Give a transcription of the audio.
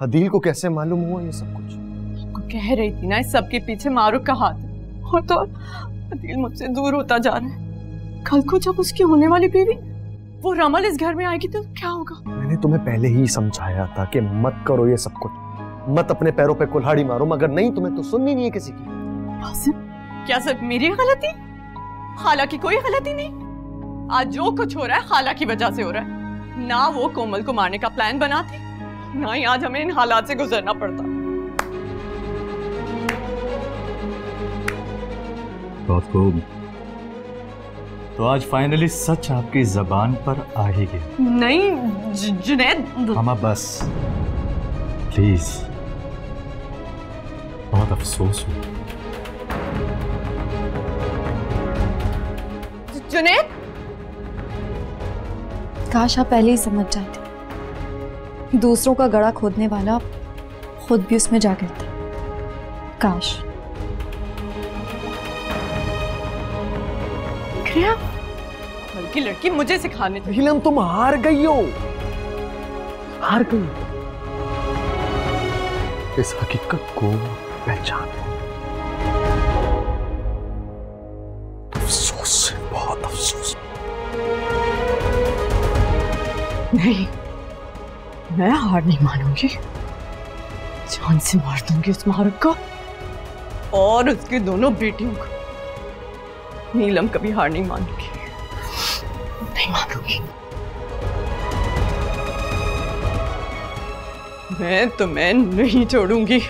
अदील को कैसे मालूम हुआ ये सब कुछ? आपको कह रही थी ना इस सबके पीछे मारूफ का हाथ है। और तो अदील मुझसे दूर होता जा रहा है। कल को जब उसकी होने वाली बीवी वो रमल इस घर में आएगी तो क्या होगा? मैंने तुम्हें पहले ही समझाया था कि मत करो ये सब कुछ। मत अपने पैरों पे कुल्हाड़ी मारो मगर नहीं तुम्हें तो सुननी नहीं है किसी की। आसिम क्या सब मेरी गलती? हालाँकि कोई गलती नहीं। आज जो कुछ हो रहा है खाला की वजह से हो रहा है। ना वो कोमल को मारने का प्लान बनाती ना ही आज हमें इन हालात से गुजरना पड़ता। बहुत खूब तो आज फाइनली सच आपकी जबान पर आ ही गया। नहीं जुनेद। मामा बस। प्लीज़ बहुत अफसोस हुआ। जुनेद? काश आप पहले ही समझ जाते। दूसरों का गड़ा खोदने वाला खुद भी उसमें जा गिरता। काश। क्रिया बल्कि लड़की मुझे सिखाने नीलम तुम हार गई हो। हार गई? इस हकीकत को पहचान। अफसोस बहुत अफसोस। नहीं मैं हार नहीं मानूँगी। जान से मार दूँगी उस महारक को। और उसकी दोनों बेटियों को। नीलम कभी हार नहीं मानूँगी। नहीं मानूँगी। मैं तुम्हें नहीं छोड़ूँगी।